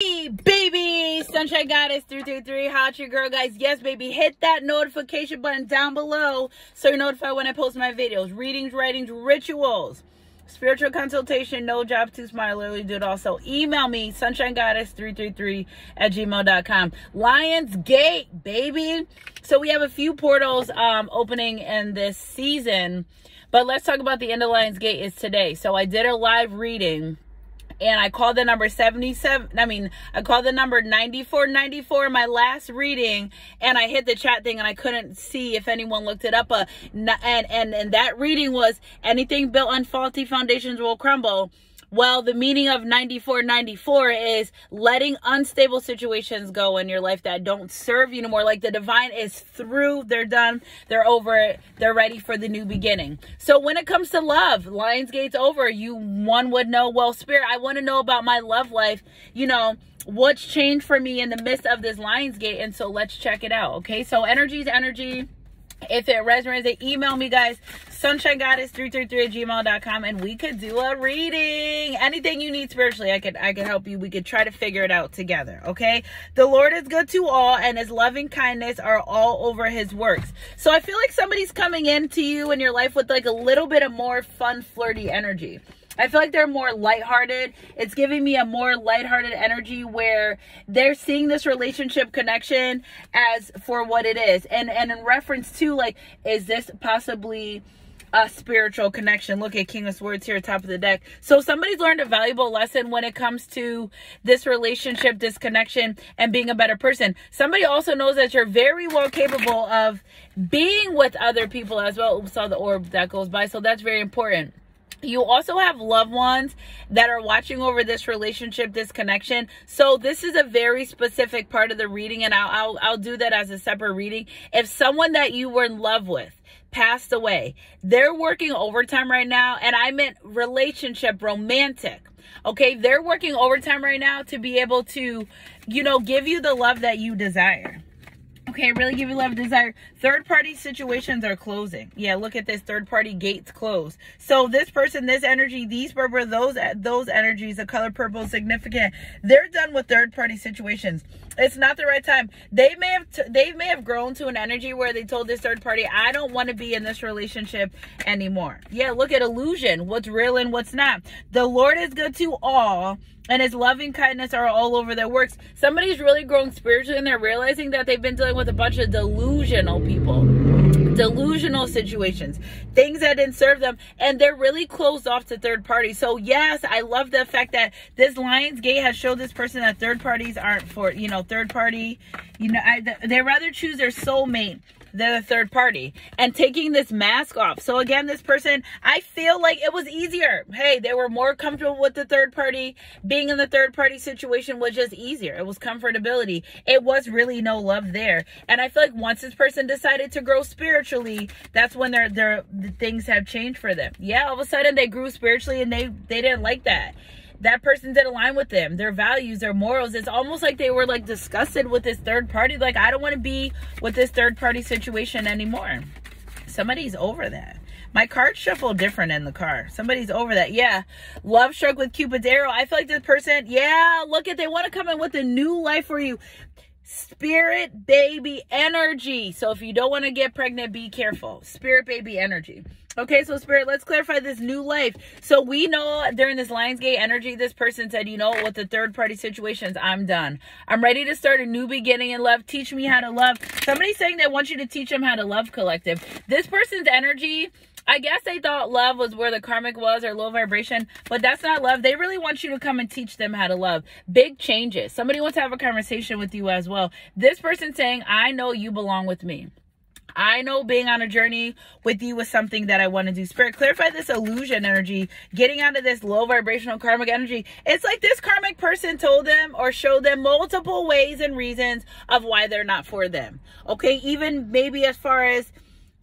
Hey, baby sunshine goddess 333 hot your girl guys. Yes baby hit that notification button down below so you're notified when i post my videos. Readings writings rituals spiritual consultation no job too small literally do it also email me sunshine goddess 333 at gmail.com lions gate baby. So we have a few portals um opening in this season but let's talk about the end of lions gate is today. So i did a live reading and I called the number 77. I mean, I called the number 9494 my last reading and I hit the chat thing and I couldn't see if anyone looked it up. Uh, and, and, and that reading was anything built on faulty foundations will crumble. Well, the meaning of 9494 is letting unstable situations go in your life that don't serve you anymore. Like the divine is through, they're done, they're over, they're ready for the new beginning. So when it comes to love, Lionsgate's over. You one would know, well, Spirit, I want to know about my love life. You know, what's changed for me in the midst of this Lionsgate. And so let's check it out. Okay. So energy is energy if it resonates, email me, guys. SunshineGoddess333 at gmail.com and we could do a reading. Anything you need spiritually, I could I could help you. We could try to figure it out together. Okay. The Lord is good to all, and his loving kindness are all over his works. So I feel like somebody's coming into you in your life with like a little bit of more fun, flirty energy. I feel like they're more lighthearted. It's giving me a more lighthearted energy where they're seeing this relationship connection as for what it is. And and in reference to like, is this possibly a spiritual connection. Look at King of Swords here, top of the deck. So somebody's learned a valuable lesson when it comes to this relationship, this connection, and being a better person. Somebody also knows that you're very well capable of being with other people as well. Oops, saw the orb that goes by. So that's very important you also have loved ones that are watching over this relationship this connection. So this is a very specific part of the reading and I'll, I'll i'll do that as a separate reading. If someone that you were in love with passed away they're working overtime right now and i meant relationship romantic okay? They're working overtime right now to be able to you know give you the love that you desire Okay, really give you love desire. Third party situations are closing. Yeah, look at this third party gates closed. So this person, this energy, these purple, those those energies, the color purple significant. They're done with third party situations. It's not the right time. They may have they may have grown to an energy where they told this third party, "I don't want to be in this relationship anymore." Yeah, look at illusion. What's real and what's not. The Lord is good to all and his loving kindness are all over their works. Somebody's really growing spiritually and they're realizing that they've been dealing with a bunch of delusional people, delusional situations, things that didn't serve them, and they're really closed off to third parties. So, yes, I love the fact that this Lions Gate has showed this person that third parties aren't for, you know, third party, you know, I, they rather choose their soulmate than a third party and taking this mask off. So again, this person, I feel like it was easier. Hey, they were more comfortable with the third party. Being in the third party situation was just easier. It was comfortability. It was really no love there. And I feel like once this person decided to grow spiritually, that's when their their the things have changed for them. Yeah, all of a sudden they grew spiritually and they they didn't like that that person didn't align with them, their values, their morals. It's almost like they were like disgusted with this third party. Like, I don't want to be with this third party situation anymore. Somebody's over that. My card shuffle different in the car. Somebody's over that. Yeah. Love struck with Cupid's arrow. I feel like this person, yeah, look at, they want to come in with a new life for you spirit baby energy. So if you don't want to get pregnant, be careful. Spirit baby energy. Okay, so spirit, let's clarify this new life. So we know during this Lionsgate energy, this person said, you know, with the third party situations, I'm done. I'm ready to start a new beginning in love. Teach me how to love. Somebody's saying they want you to teach them how to love collective. This person's energy I guess they thought love was where the karmic was or low vibration, but that's not love. They really want you to come and teach them how to love. Big changes. Somebody wants to have a conversation with you as well. This person saying, I know you belong with me. I know being on a journey with you was something that I want to do. Spirit, clarify this illusion energy, getting out of this low vibrational karmic energy. It's like this karmic person told them or showed them multiple ways and reasons of why they're not for them. Okay, even maybe as far as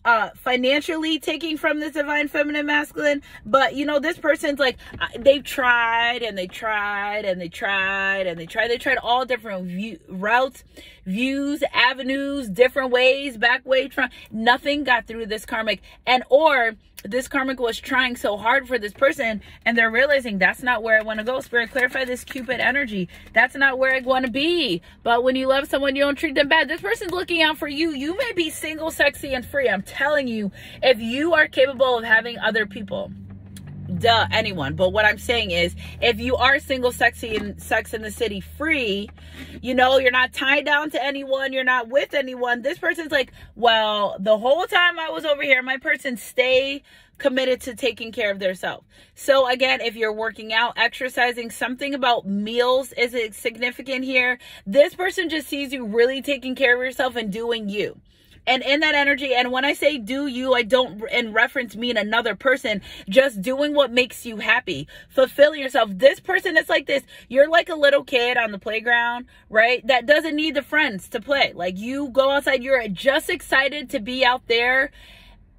uh financially taking from this divine feminine masculine but you know this person's like they've tried and they tried and they tried and they tried they tried all different view, routes views avenues different ways back way try nothing got through this karmic and or this karmic was trying so hard for this person and they're realizing that's not where I want to go. Spirit, clarify this Cupid energy. That's not where I want to be. But when you love someone, you don't treat them bad. This person's looking out for you. You may be single, sexy, and free. I'm telling you, if you are capable of having other people, duh anyone. But what i'm saying is if you are single sexy and sex in the city free you know you're not tied down to anyone you're not with anyone this person's like well the whole time i was over here my person stay committed to taking care of themselves. So again if you're working out exercising something about meals is significant here? This person just sees you really taking care of yourself and doing you and in that energy and when i say do you i don't in reference mean another person just doing what makes you happy fulfilling yourself. This person is like this. You're like a little kid on the playground right? That doesn't need the friends to play. Like you go outside you're just excited to be out there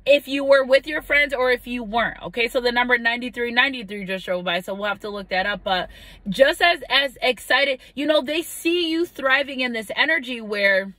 if you were with your friends or if you weren't okay? So the number 9393 just drove by so we'll have to look that up but just as as excited you know they see you thriving in this energy where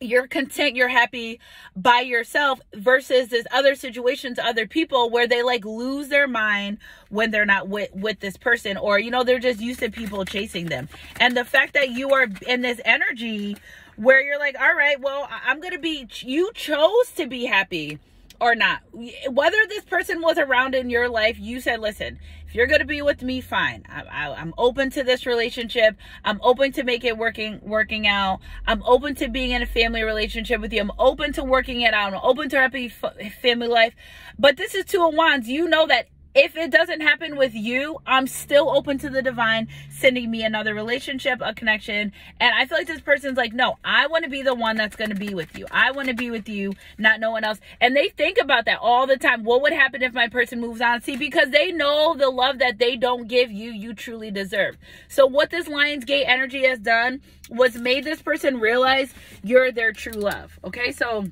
you're content, you're happy by yourself versus this other situation to other people where they like lose their mind when they're not with with this person or you know they're just used to people chasing them. And the fact that you are in this energy where you're like, "All right, well, I'm going to be you chose to be happy." Or not. Whether this person was around in your life, you said, listen, if you're going to be with me, fine. I, am open to this relationship. I'm open to make it working, working out. I'm open to being in a family relationship with you. I'm open to working it out. I'm open to happy family life. But this is two of wands. You know that if it doesn't happen with you, I'm still open to the divine sending me another relationship, a connection. And I feel like this person's like, no, I want to be the one that's going to be with you. I want to be with you, not no one else. And they think about that all the time. What would happen if my person moves on? See, because they know the love that they don't give you, you truly deserve. So what this Lion's Lionsgate energy has done was made this person realize you're their true love. Okay. So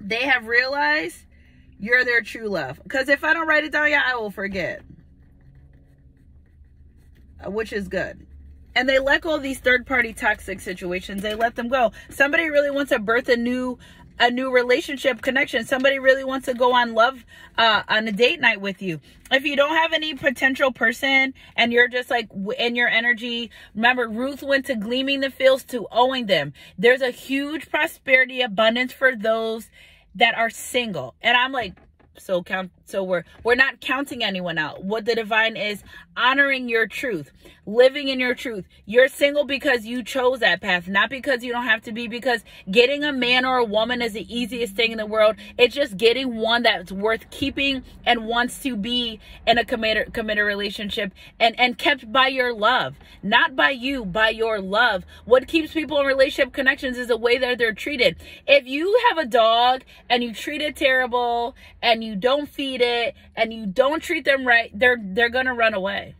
they have realized you're their true love. Because if I don't write it down, yeah, I will forget. Uh, which is good. And they let go of these third party toxic situations. They let them go. Somebody really wants to birth a new a new relationship connection. Somebody really wants to go on love uh, on a date night with you. If you don't have any potential person and you're just like in your energy, remember Ruth went to gleaming the fields to owing them. There's a huge prosperity abundance for those that are single. And I'm like, so count so we're we're not counting anyone out. What the divine is honoring your truth living in your truth. You're single because you chose that path not because you don't have to be because getting a man or a woman is the easiest thing in the world. It's just getting one that's worth keeping and wants to be in a committed committed relationship and and kept by your love not by you by your love. What keeps people in relationship connections is the way that they're treated. If you have a dog and you treat it terrible and you don't feed it and you don't treat them right, they're they're going to run away.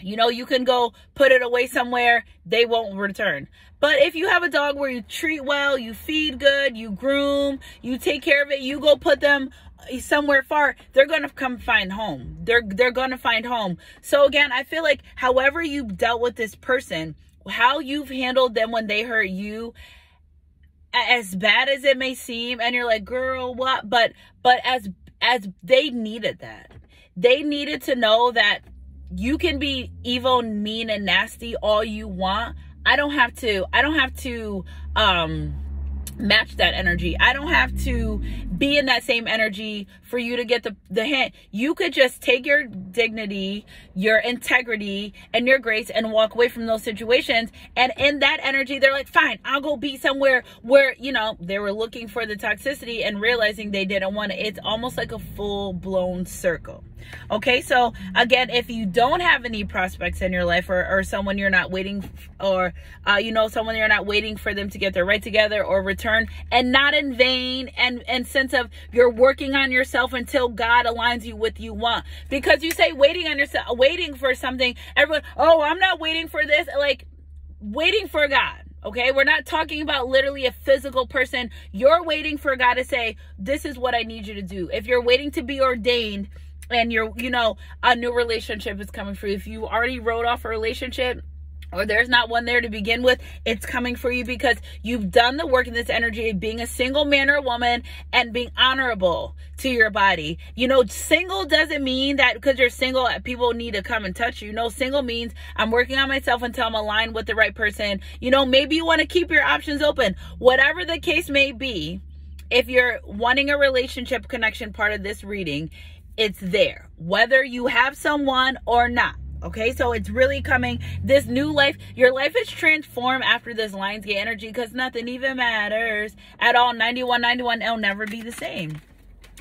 You know, you can go put it away somewhere, they won't return. But if you have a dog where you treat well, you feed good, you groom, you take care of it, you go put them uh, somewhere far, they're going to come find home. They're they're going to find home. So again, I feel like however you dealt with this person, how you've handled them when they hurt you, as bad as it may seem and you're like girl what but but as as they needed that. They needed to know that you can be evil, mean, and nasty all you want. I don't have to, I don't have to um match that energy. I don't have to be in that same energy for you to get the, the hint. You could just take your dignity, your integrity, and your grace and walk away from those situations. And in that energy, they're like, fine, I'll go be somewhere where, you know, they were looking for the toxicity and realizing they didn't want it. It's almost like a full blown circle. Okay, so again, if you don't have any prospects in your life or, or someone you're not waiting or, uh, you know, someone you're not waiting for them to get their right together or return and not in vain and, and sense of you're working on yourself until God aligns you with you want. Because you say waiting on yourself, waiting for something, everyone, oh, I'm not waiting for this. Like waiting for God. Okay, we're not talking about literally a physical person. You're waiting for God to say, This is what I need you to do. If you're waiting to be ordained, and you're you know a new relationship is coming for you if you already wrote off a relationship or there's not one there to begin with, it's coming for you because you've done the work in this energy of being a single man or woman and being honorable to your body. You know, single doesn't mean that because you're single, uh, people need to come and touch you. No, single means I'm working on myself until I'm aligned with the right person. You know, maybe you want to keep your options open. Whatever the case may be, if you're wanting a relationship connection part of this reading, it's there, whether you have someone or not. Okay, so it's really coming. This new life, your life is transformed after this Lionsgate energy because nothing even matters at all. 91, 91, it'll never be the same.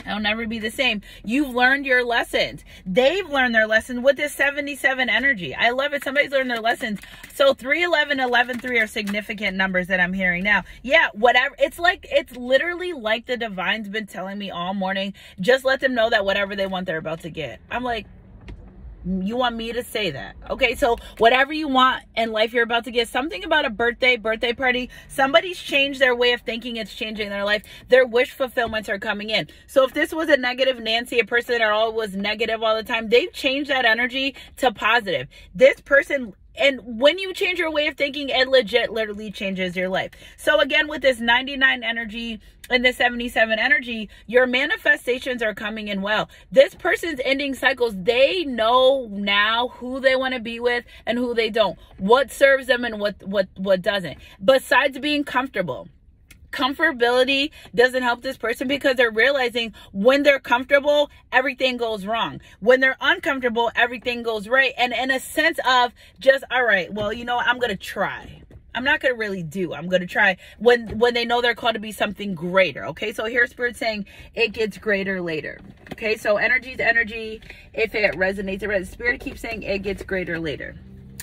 It'll never be the same. You've learned your lessons. They've learned their lesson with this 77 energy. I love it. Somebody's learned their lessons. So 311, 11, 3 are significant numbers that I'm hearing now. Yeah, whatever. It's like, it's literally like the divine's been telling me all morning. Just let them know that whatever they want, they're about to get. I'm like, you want me to say that. Okay so whatever you want in life you're about to get something about a birthday birthday party. Somebody's changed their way of thinking it's changing their life. Their wish fulfillments are coming in. So if this was a negative nancy a person that all was negative all the time they've changed that energy to positive. This person and when you change your way of thinking, it legit literally changes your life. So again, with this 99 energy and the 77 energy, your manifestations are coming in well. This person's ending cycles, they know now who they want to be with and who they don't. What serves them and what what what doesn't. Besides being comfortable comfortability doesn't help this person because they're realizing when they're comfortable, everything goes wrong. When they're uncomfortable, everything goes right. And in a sense of just, all right, well, you know, I'm going to try. I'm not going to really do. I'm going to try when when they know they're called to be something greater. Okay? So here's spirit saying it gets greater later. Okay? So energy is energy. If it resonates, it resonates. Spirit keeps saying it gets greater later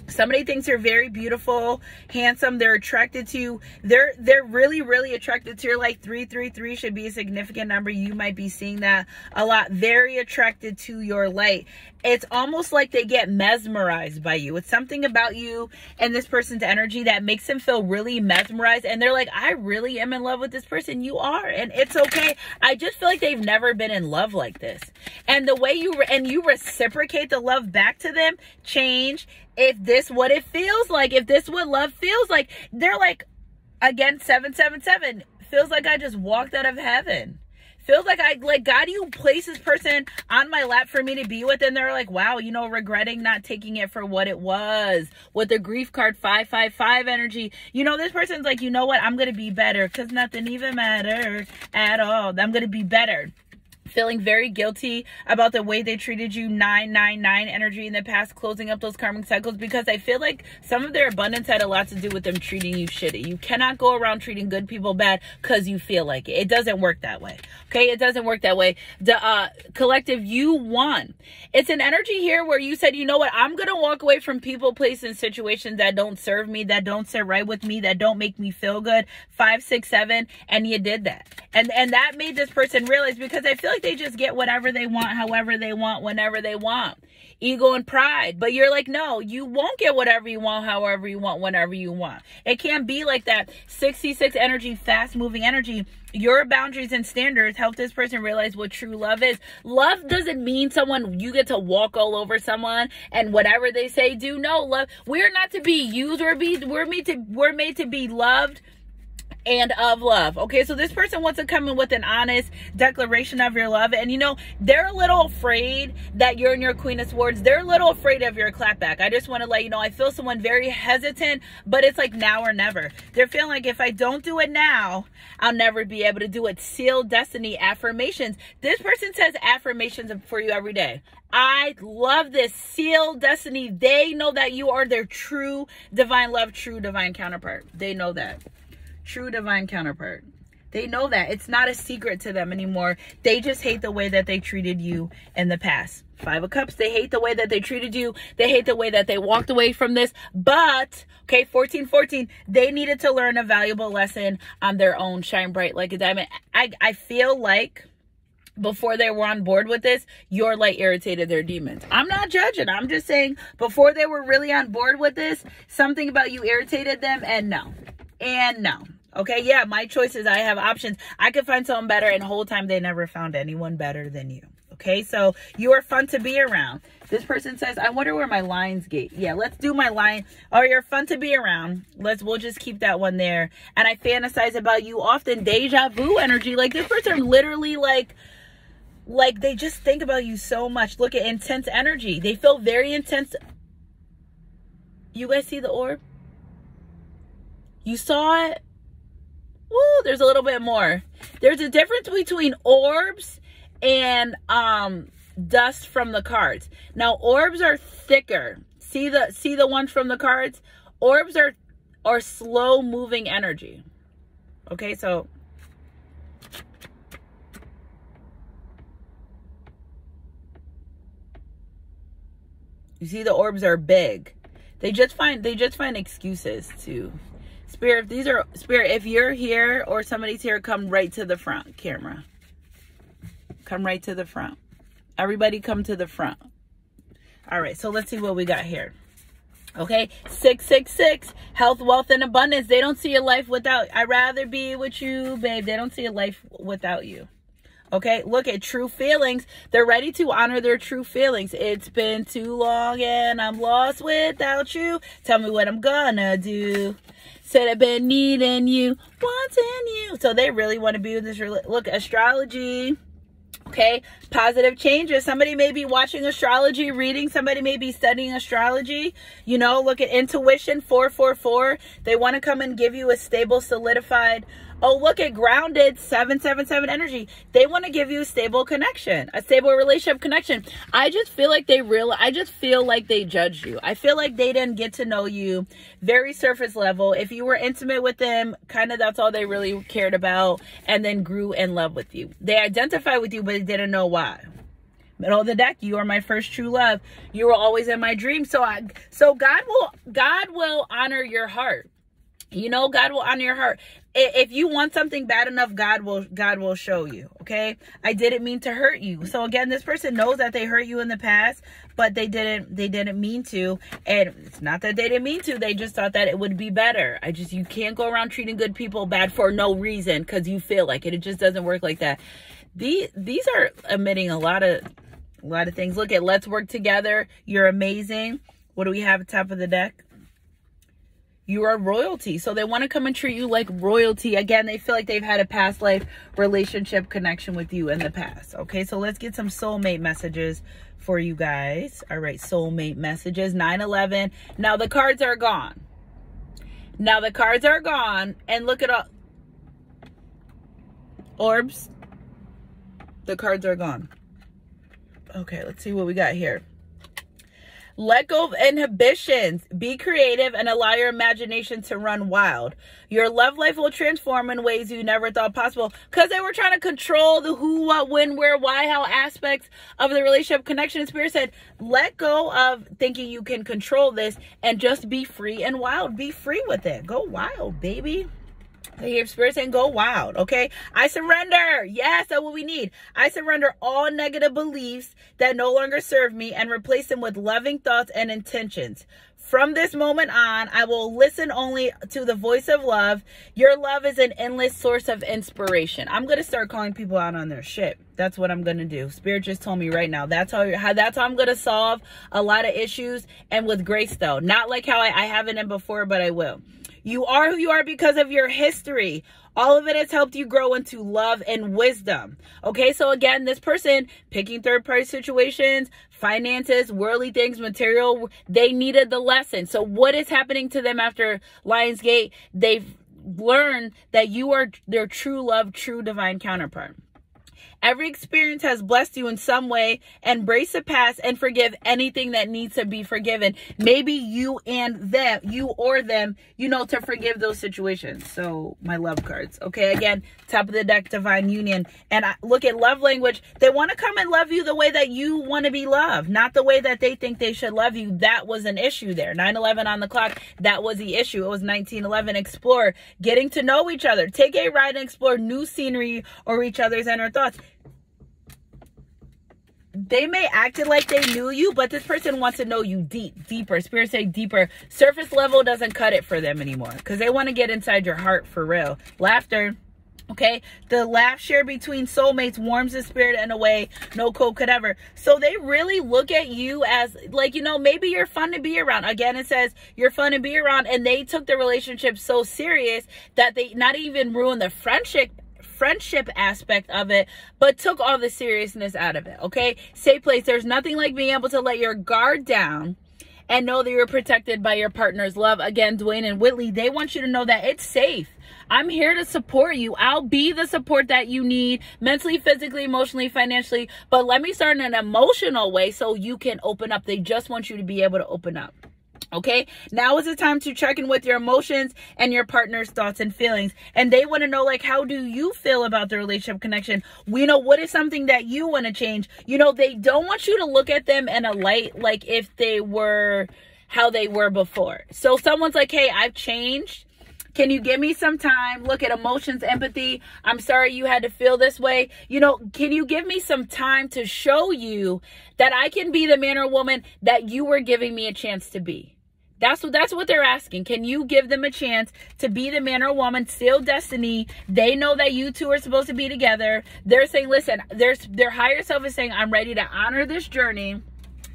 somebody thinks they're very beautiful handsome they're attracted to you. they're they're really really attracted to your like 333 should be a significant number. You might be seeing that a lot. Very attracted to your light. It's almost like they get mesmerized by you. It's something about you and this person's energy that makes them feel really mesmerized and they're like i really am in love with this person. You are and it's okay. I just feel like they've never been in love like this. And the way you and you reciprocate the love back to them change if this what it feels like, if this what love feels like, they're like, again, 777, feels like I just walked out of heaven. Feels like I, like God, you place this person on my lap for me to be with. And they're like, wow, you know, regretting not taking it for what it was with the grief card 555 energy. You know, this person's like, you know what? I'm going to be better because nothing even matters at all. I'm going to be better feeling very guilty about the way they treated you 999 energy in the past closing up those karmic cycles because i feel like some of their abundance had a lot to do with them treating you shitty. You cannot go around treating good people bad because you feel like it. It doesn't work that way okay? It doesn't work that way. The uh collective you won. It's an energy here where you said you know what? I'm gonna walk away from people places and situations that don't serve me that don't sit right with me that don't make me feel good. Five six seven and you did that. And and that made this person realize because i feel like they just get whatever they want, however they want, whenever they want. Ego and pride. But you're like, no, you won't get whatever you want, however you want, whenever you want. It can't be like that. 66 energy, fast moving energy. Your boundaries and standards help this person realize what true love is. Love doesn't mean someone you get to walk all over someone and whatever they say do. No, love. We're not to be used. We're be we're made to we're made to be loved and of love. Okay, so this person wants to come in with an honest declaration of your love. And you know, they're a little afraid that you're in your Queen of Swords. They're a little afraid of your clapback. I just want to let you know, I feel someone very hesitant, but it's like now or never. They're feeling like if I don't do it now, I'll never be able to do it. Seal destiny affirmations. This person says affirmations for you every day. I love this. Seal destiny. They know that you are their true divine love, true divine counterpart. They know that true divine counterpart. They know that. It's not a secret to them anymore. They just hate the way that they treated you in the past. Five of Cups, they hate the way that they treated you. They hate the way that they walked away from this. But, okay, 14, 14, they needed to learn a valuable lesson on their own. Shine bright like a diamond. I, I feel like before they were on board with this, your light irritated their demons. I'm not judging. I'm just saying before they were really on board with this, something about you irritated them and no. And no. Okay, yeah, my choices. I have options. I could find someone better, and whole time they never found anyone better than you. Okay, so you are fun to be around. This person says, I wonder where my lines get. Yeah, let's do my line. Oh, you're fun to be around. Let's, we'll just keep that one there. And I fantasize about you often. Deja vu energy. Like this person literally like, like they just think about you so much. Look at intense energy. They feel very intense. You guys see the orb? You saw it? Woo, there's a little bit more. There's a difference between orbs and um dust from the cards. Now orbs are thicker. See the see the ones from the cards? Orbs are are slow moving energy. Okay, so You see the orbs are big. They just find they just find excuses to spirit. If these are spirit, if you're here or somebody's here, come right to the front camera. Come right to the front. Everybody come to the front. All right, so let's see what we got here. Okay, 666, health, wealth, and abundance. They don't see a life without, I'd rather be with you, babe. They don't see a life without you. Okay, look at true feelings. They're ready to honor their true feelings. It's been too long and I'm lost without you. Tell me what I'm gonna do. Said I've been needing you, wanting you. So they really want to be with this. Look, astrology okay positive changes somebody may be watching astrology reading somebody may be studying astrology you know look at intuition 444 they want to come and give you a stable solidified Oh, look at grounded 777 energy. They want to give you a stable connection, a stable relationship connection. I just feel like they real I just feel like they judged you. I feel like they didn't get to know you very surface level. If you were intimate with them, kind of that's all they really cared about and then grew in love with you. They identify with you but they didn't know why middle of the deck you are my first true love you were always in my dream so i so god will god will honor your heart you know god will honor your heart if you want something bad enough god will god will show you okay? I didn't mean to hurt you. So again this person knows that they hurt you in the past but they didn't they didn't mean to. And it's not that they didn't mean to. They just thought that it would be better. I just you can't go around treating good people bad for no reason because you feel like it. It just doesn't work like that. These these are emitting a lot of a lot of things. Look at let's work together. You're amazing. What do we have at top of the deck you are royalty. So they want to come and treat you like royalty. Again, they feel like they've had a past life relationship connection with you in the past. Okay, so let's get some soulmate messages for you guys. All right, soulmate messages 9-11. Now the cards are gone. Now the cards are gone. And look at all orbs. The cards are gone. Okay, let's see what we got here. Let go of inhibitions. Be creative and allow your imagination to run wild. Your love life will transform in ways you never thought possible because they were trying to control the who, what, when, where, why, how aspects of the relationship connection. And Spirit said, let go of thinking you can control this and just be free and wild. Be free with it. Go wild, baby. I hear spirit saying, go wild, okay? I surrender. Yes, that's what we need. I surrender all negative beliefs that no longer serve me and replace them with loving thoughts and intentions. From this moment on, I will listen only to the voice of love. Your love is an endless source of inspiration. I'm going to start calling people out on their shit. That's what I'm going to do. Spirit just told me right now. That's how, how that's how I'm going to solve a lot of issues and with grace though. Not like how I, I haven't in before, but I will. You are who you are because of your history. All of it has helped you grow into love and wisdom. Okay, so again, this person picking third party situations, finances, worldly things, material, they needed the lesson. So, what is happening to them after Lionsgate? They've learned that you are their true love, true divine counterpart. Every experience has blessed you in some way. Embrace the past and forgive anything that needs to be forgiven. Maybe you and them, you or them, you know, to forgive those situations. So, my love cards. Okay, again, top of the deck, divine union. And I look at love language. They want to come and love you the way that you want to be loved, not the way that they think they should love you. That was an issue there. 9 11 on the clock, that was the issue. It was 1911. Explore, getting to know each other. Take a ride and explore new scenery or each other's inner thoughts they may acted like they knew you, but this person wants to know you deep, deeper. Spirit say deeper. Surface level doesn't cut it for them anymore because they want to get inside your heart for real. Laughter. Okay, the laugh share between soulmates warms the spirit in a way no code could ever. So they really look at you as like, you know, maybe you're fun to be around. Again, it says you're fun to be around, and they took the relationship so serious that they not even ruined the friendship friendship aspect of it, but took all the seriousness out of it. Okay, safe place. There's nothing like being able to let your guard down and know that you're protected by your partner's love. Again, Dwayne and Whitley, they want you to know that it's safe. I'm here to support you. I'll be the support that you need mentally, physically, emotionally, financially. But let me start in an emotional way so you can open up. They just want you to be able to open up. Okay, now is the time to check in with your emotions and your partner's thoughts and feelings. And they want to know, like, how do you feel about the relationship connection? We know what is something that you want to change. You know, they don't want you to look at them in a light like if they were how they were before. So someone's like, hey, I've changed. Can you give me some time? Look at emotions, empathy. I'm sorry you had to feel this way. You know, can you give me some time to show you that I can be the man or woman that you were giving me a chance to be? That's what that's what they're asking. Can you give them a chance to be the man or woman, seal destiny? They know that you two are supposed to be together. They're saying, listen, there's their higher self is saying, I'm ready to honor this journey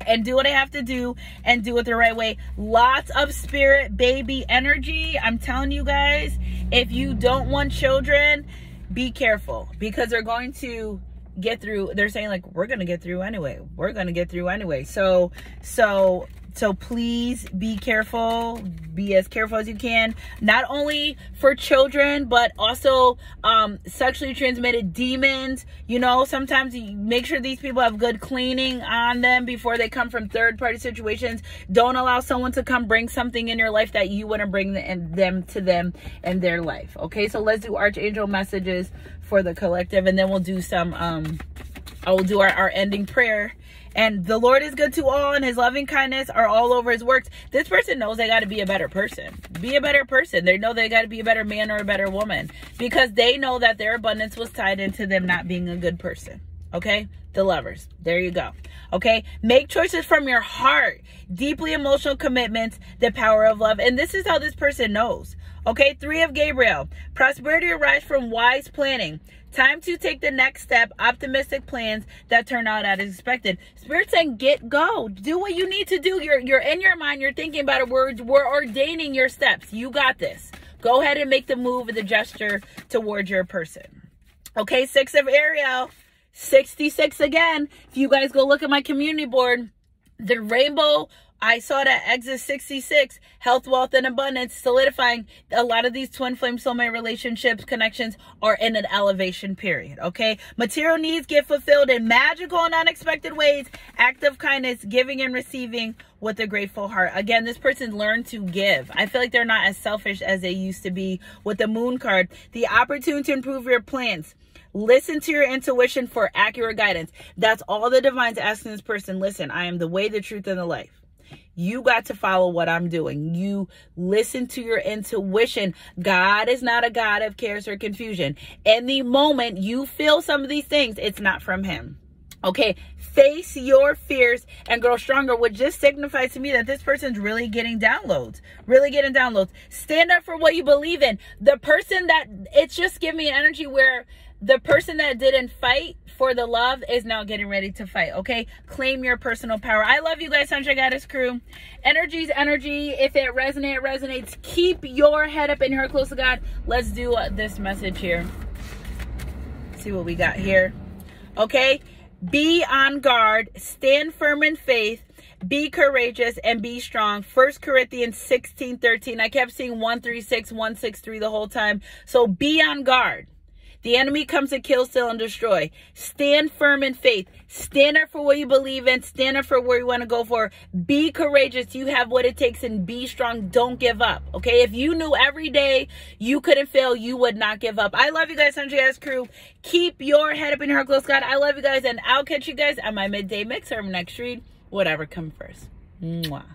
and do what I have to do and do it the right way. Lots of spirit baby energy. I'm telling you guys, if you don't want children, be careful because they're going to get through they're saying like we're gonna get through anyway we're gonna get through anyway so so so please be careful. Be as careful as you can, not only for children, but also um, sexually transmitted demons. You know, sometimes you make sure these people have good cleaning on them before they come from third party situations. Don't allow someone to come bring something in your life that you wouldn't bring them to them in their life. Okay, so let's do archangel messages for the collective, and then we'll do some. Um, I will do our, our ending prayer and the Lord is good to all, and his loving kindness are all over his works. This person knows they got to be a better person. Be a better person. They know they got to be a better man or a better woman because they know that their abundance was tied into them not being a good person. Okay? The lovers. There you go. Okay? Make choices from your heart. Deeply emotional commitments, the power of love. And this is how this person knows. Okay? Three of Gabriel. Prosperity arrives from wise planning. Time to take the next step. Optimistic plans that turn out as expected. Spirit saying, get go. Do what you need to do. You're you're in your mind. You're thinking about it. We're we're ordaining your steps. You got this. Go ahead and make the move, with the gesture towards your person. Okay, six of Ariel. 66 again. If you guys go look at my community board, the rainbow I saw that exit 66, health, wealth, and abundance, solidifying a lot of these twin flame soulmate relationships, connections are in an elevation period. Okay. Material needs get fulfilled in magical and unexpected ways. Act of kindness, giving and receiving with a grateful heart. Again, this person learned to give. I feel like they're not as selfish as they used to be with the moon card. The opportunity to improve your plans. Listen to your intuition for accurate guidance. That's all the divine's asking this person. Listen, I am the way, the truth, and the life. You got to follow what I'm doing. You listen to your intuition. God is not a God of cares or confusion. In the moment you feel some of these things, it's not from Him. Okay, face your fears and grow stronger, which just signifies to me that this person's really getting downloads, really getting downloads. Stand up for what you believe in. The person that it's just giving me energy where the person that didn't fight for the love is now getting ready to fight okay? Claim your personal power. I love you guys sunshine goddess crew. Energy's energy. If it resonates resonates. Keep your head up and your close to god. Let's do this message here. See what we got here. Okay? Be on guard. Stand firm in faith. Be courageous and be strong. First corinthians 16 13 i kept seeing 136 163 the whole time. So be on guard the enemy comes to kill, steal, and destroy. Stand firm in faith. Stand up for what you believe in. Stand up for where you want to go for. Be courageous. You have what it takes and be strong. Don't give up. Okay. If you knew every day you couldn't fail, you would not give up. I love you guys, Sunshine Goddess Crew. Keep your head up in your heart close, God. I love you guys, and I'll catch you guys at my midday mix or next read. Whatever comes first. Mwah.